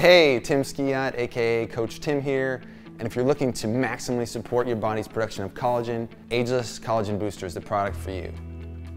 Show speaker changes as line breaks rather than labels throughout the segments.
Hey, Tim Skwiat, aka Coach Tim here. And if you're looking to maximally support your body's production of collagen, Ageless Collagen Booster is the product for you.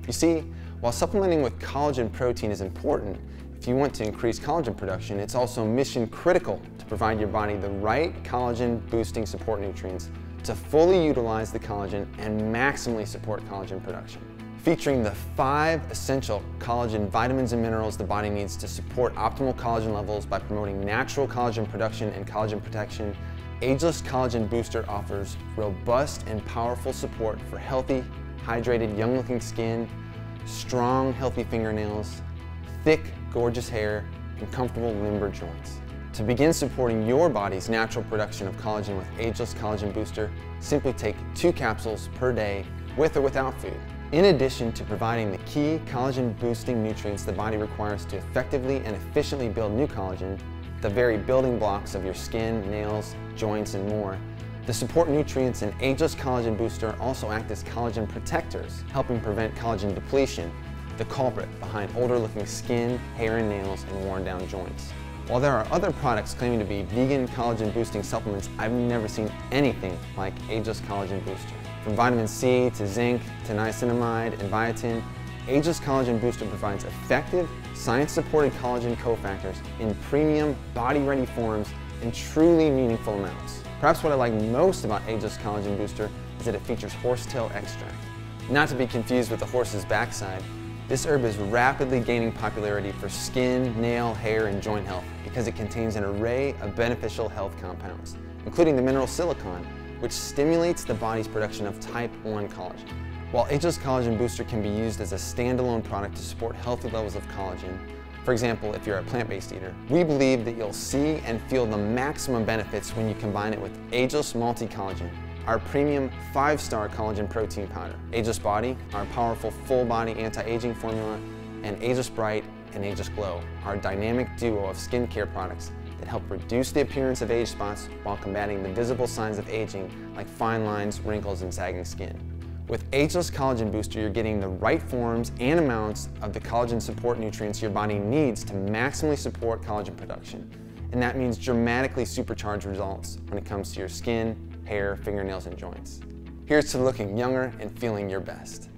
You see, while supplementing with collagen protein is important, if you want to increase collagen production, it's also mission critical to provide your body the right collagen boosting support nutrients to fully utilize the collagen and maximally support collagen production featuring the five essential collagen vitamins and minerals the body needs to support optimal collagen levels by promoting natural collagen production and collagen protection. Ageless Collagen Booster offers robust and powerful support for healthy, hydrated, young-looking skin, strong, healthy fingernails, thick, gorgeous hair, and comfortable limber joints. To begin supporting your body's natural production of collagen with Ageless Collagen Booster, simply take two capsules per day with or without food. In addition to providing the key collagen boosting nutrients the body requires to effectively and efficiently build new collagen, the very building blocks of your skin, nails, joints, and more, the support nutrients in Ageless Collagen Booster also act as collagen protectors, helping prevent collagen depletion, the culprit behind older looking skin, hair and nails, and worn down joints. While there are other products claiming to be vegan collagen boosting supplements, I've never seen anything like Ageless Collagen Booster. From vitamin C to zinc to niacinamide and biotin, Ageless Collagen Booster provides effective, science-supported collagen cofactors in premium, body-ready forms in truly meaningful amounts. Perhaps what I like most about Ageless Collagen Booster is that it features horsetail extract. Not to be confused with the horse's backside, this herb is rapidly gaining popularity for skin, nail, hair, and joint health because it contains an array of beneficial health compounds, including the mineral silicon, which stimulates the body's production of type 1 collagen. While Ageless Collagen Booster can be used as a standalone product to support healthy levels of collagen, for example, if you're a plant-based eater, we believe that you'll see and feel the maximum benefits when you combine it with Ageless Multi-Collagen, our premium five-star collagen protein powder, Ageless Body, our powerful full-body anti-aging formula, and Ageless Bright and Ageless Glow, our dynamic duo of skincare products that help reduce the appearance of age spots while combating the visible signs of aging like fine lines, wrinkles, and sagging skin. With Ageless Collagen Booster, you're getting the right forms and amounts of the collagen support nutrients your body needs to maximally support collagen production. And that means dramatically supercharged results when it comes to your skin, hair, fingernails, and joints. Here's to looking younger and feeling your best.